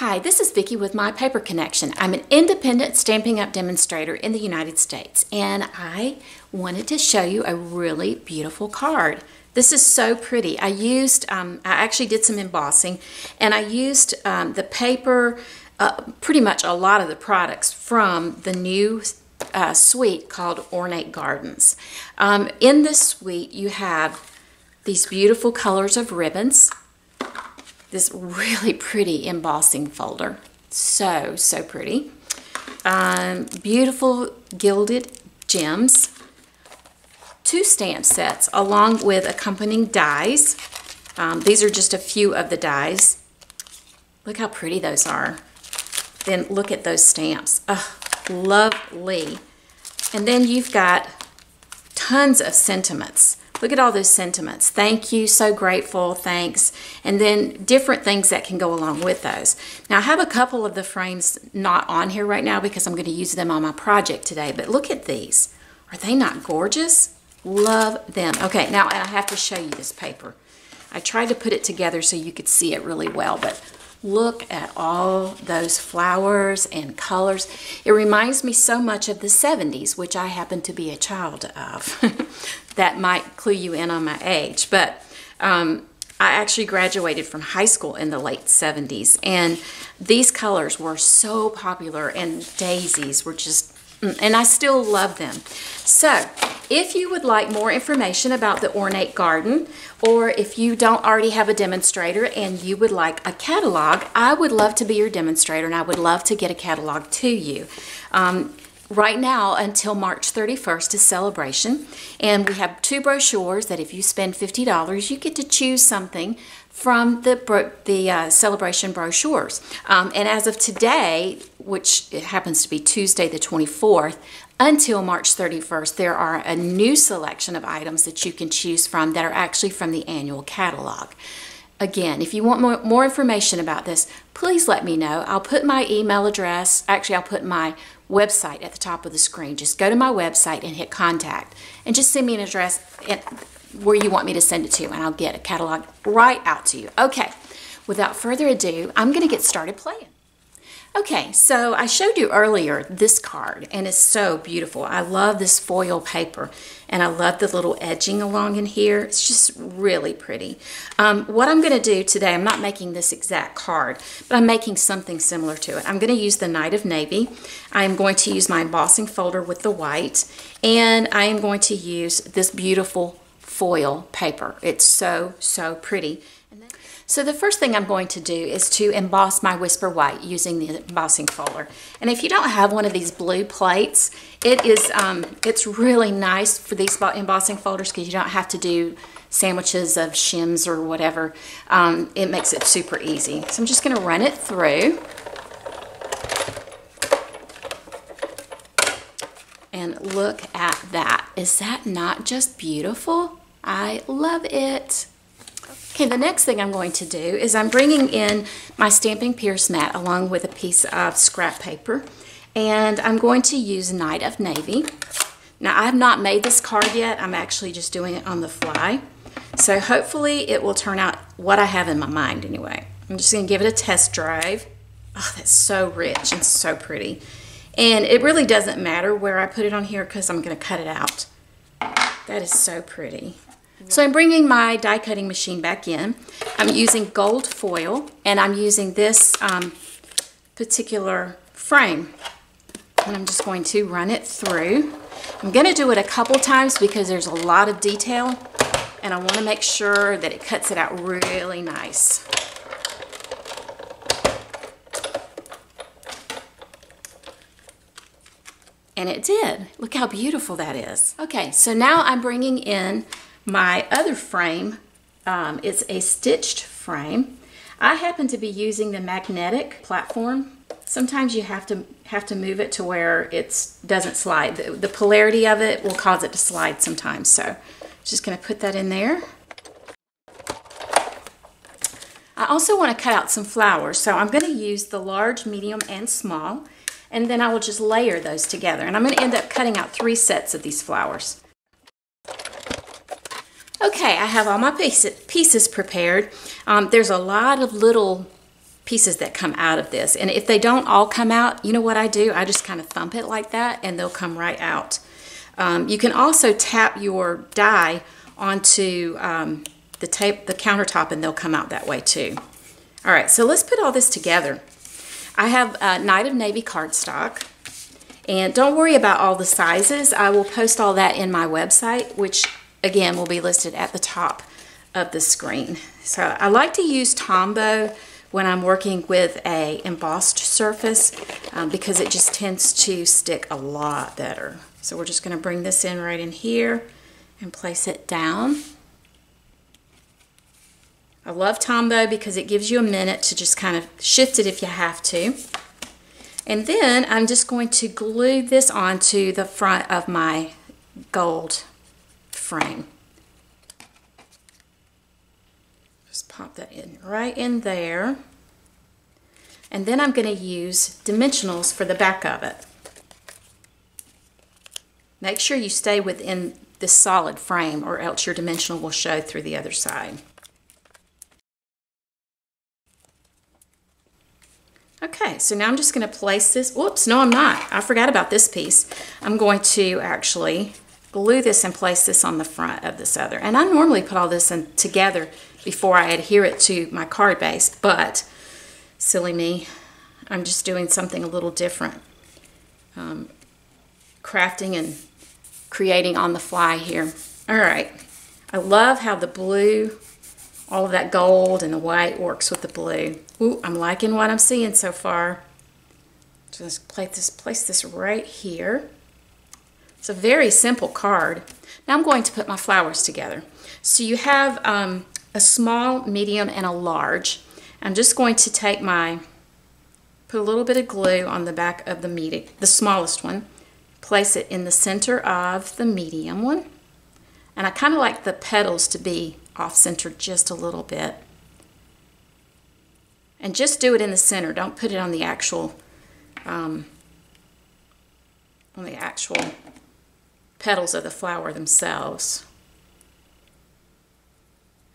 Hi, this is Vicki with My Paper Connection. I'm an independent Stampin' Up! demonstrator in the United States, and I wanted to show you a really beautiful card. This is so pretty. I used, um, I actually did some embossing, and I used um, the paper, uh, pretty much a lot of the products from the new uh, suite called Ornate Gardens. Um, in this suite, you have these beautiful colors of ribbons, this really pretty embossing folder. So, so pretty. Um, beautiful gilded gems. Two stamp sets along with accompanying dies. Um, these are just a few of the dies. Look how pretty those are. Then look at those stamps. Oh, lovely. And then you've got tons of sentiments. Look at all those sentiments. Thank you, so grateful, thanks. And then different things that can go along with those. Now I have a couple of the frames not on here right now because I'm going to use them on my project today. But look at these. Are they not gorgeous? Love them. Okay, now I have to show you this paper. I tried to put it together so you could see it really well, but Look at all those flowers and colors. It reminds me so much of the 70s, which I happen to be a child of. that might clue you in on my age. But um, I actually graduated from high school in the late 70s, and these colors were so popular, and daisies were just and I still love them. So, if you would like more information about the Ornate Garden, or if you don't already have a demonstrator and you would like a catalog, I would love to be your demonstrator and I would love to get a catalog to you. Um, right now until March 31st is celebration and we have two brochures that if you spend $50 you get to choose something from the, the uh, celebration brochures. Um, and as of today, which it happens to be Tuesday the 24th, until March 31st, there are a new selection of items that you can choose from that are actually from the annual catalog. Again, if you want more, more information about this, please let me know. I'll put my email address, actually I'll put my website at the top of the screen. Just go to my website and hit contact and just send me an address where you want me to send it to and I'll get a catalog right out to you. Okay, without further ado, I'm gonna get started playing. Okay, so I showed you earlier this card and it's so beautiful. I love this foil paper and I love the little edging along in here. It's just really pretty. Um, what I'm gonna do today, I'm not making this exact card, but I'm making something similar to it. I'm gonna use the Night of Navy. I'm going to use my embossing folder with the white and I am going to use this beautiful foil paper. It's so, so pretty. So the first thing I'm going to do is to emboss my Whisper White using the embossing folder. And if you don't have one of these blue plates, it is, um, it's really nice for these embossing folders because you don't have to do sandwiches of shims or whatever. Um, it makes it super easy. So I'm just going to run it through. And look at that. Is that not just beautiful? I love it. Okay, the next thing I'm going to do is I'm bringing in my Stampin' Pierce mat along with a piece of scrap paper. And I'm going to use Night of Navy. Now, I have not made this card yet. I'm actually just doing it on the fly. So hopefully it will turn out what I have in my mind anyway. I'm just going to give it a test drive. Oh, that's so rich and so pretty. And it really doesn't matter where I put it on here because I'm going to cut it out. That is so pretty. So I'm bringing my die cutting machine back in. I'm using gold foil and I'm using this um, particular frame. And I'm just going to run it through. I'm going to do it a couple times because there's a lot of detail and I want to make sure that it cuts it out really nice. And it did. Look how beautiful that is. Okay, so now I'm bringing in my other frame. Um, it's a stitched frame. I happen to be using the magnetic platform. Sometimes you have to have to move it to where it doesn't slide. The, the polarity of it will cause it to slide sometimes. So just going to put that in there. I also want to cut out some flowers. So I'm going to use the large, medium, and small and then I will just layer those together. And I'm going to end up cutting out three sets of these flowers. Okay, I have all my pieces prepared. Um, there's a lot of little pieces that come out of this. And if they don't all come out, you know what I do? I just kind of thump it like that and they'll come right out. Um, you can also tap your die onto um, the tape, the countertop and they'll come out that way too. All right, so let's put all this together. I have a Night of Navy cardstock. And don't worry about all the sizes. I will post all that in my website, which again will be listed at the top of the screen. So I like to use Tombow when I'm working with a embossed surface um, because it just tends to stick a lot better. So we're just going to bring this in right in here and place it down. I love Tombow because it gives you a minute to just kind of shift it if you have to. And then I'm just going to glue this onto the front of my gold frame. Just pop that in right in there. And then I'm going to use dimensionals for the back of it. Make sure you stay within this solid frame or else your dimensional will show through the other side. Okay, so now I'm just going to place this. Whoops, no I'm not. I forgot about this piece. I'm going to actually glue this and place this on the front of this other. And I normally put all this in together before I adhere it to my card base, but silly me, I'm just doing something a little different. Um, crafting and creating on the fly here. All right, I love how the blue all of that gold and the white works with the blue. Ooh, I'm liking what I'm seeing so far. Just place this, place this right here. It's a very simple card. Now I'm going to put my flowers together. So you have um, a small, medium, and a large. I'm just going to take my, put a little bit of glue on the back of the medium, the smallest one, place it in the center of the medium one. And I kind of like the petals to be off-center just a little bit. And just do it in the center. Don't put it on the actual, um, on the actual petals of the flower themselves.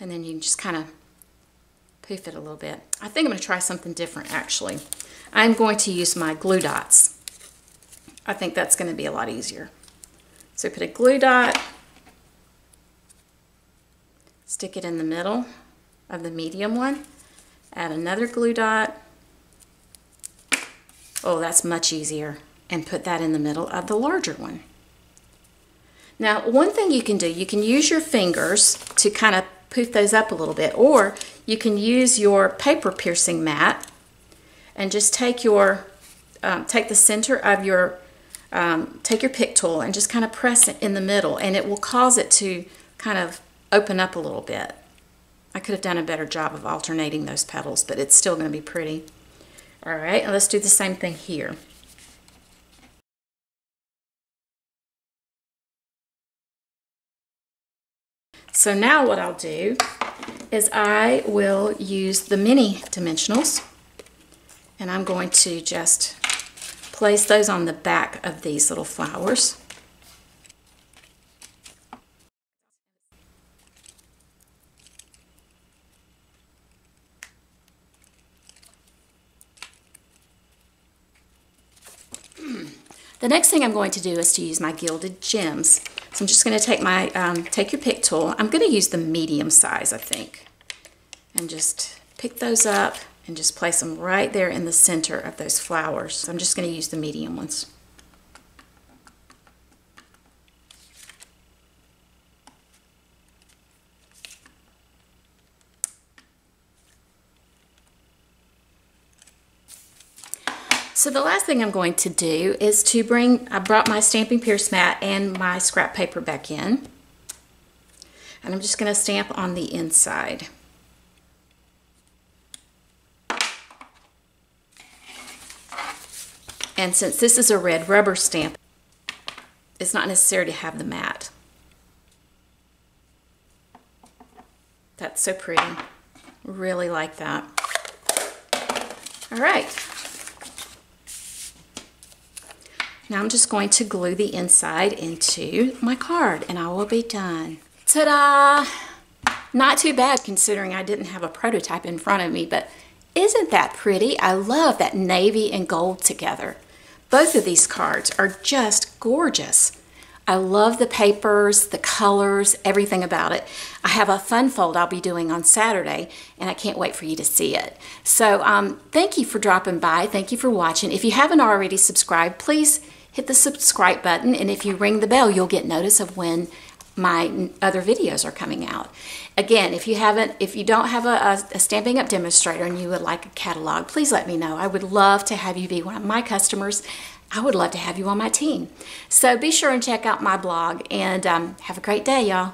And then you can just kind of poof it a little bit. I think I'm going to try something different actually. I'm going to use my glue dots. I think that's going to be a lot easier. So put a glue dot stick it in the middle of the medium one, add another glue dot. Oh, that's much easier. And put that in the middle of the larger one. Now, one thing you can do, you can use your fingers to kind of poof those up a little bit, or you can use your paper piercing mat and just take your, um, take the center of your, um, take your pick tool and just kind of press it in the middle, and it will cause it to kind of open up a little bit. I could have done a better job of alternating those petals, but it's still going to be pretty. All right, let's do the same thing here. So now what I'll do is I will use the mini dimensionals and I'm going to just place those on the back of these little flowers. The next thing I'm going to do is to use my gilded gems. So I'm just going to take my, um, take your pick tool. I'm going to use the medium size, I think. And just pick those up and just place them right there in the center of those flowers. So I'm just going to use the medium ones. So the last thing I'm going to do is to bring, I brought my Stampin' Pierce mat and my scrap paper back in. And I'm just going to stamp on the inside. And since this is a red rubber stamp, it's not necessary to have the mat. That's so pretty. Really like that. All right. Now I'm just going to glue the inside into my card and I will be done. Ta-da! Not too bad considering I didn't have a prototype in front of me, but Isn't that pretty? I love that navy and gold together. Both of these cards are just gorgeous. I love the papers, the colors, everything about it. I have a fun fold I'll be doing on Saturday, and I can't wait for you to see it. So um, thank you for dropping by. Thank you for watching. If you haven't already subscribed, please hit the subscribe button, and if you ring the bell, you'll get notice of when my other videos are coming out. Again, if you haven't, if you don't have a, a, Stampin' Up demonstrator and you would like a catalog, please let me know. I would love to have you be one of my customers. I would love to have you on my team. So be sure and check out my blog and um, have a great day, y'all.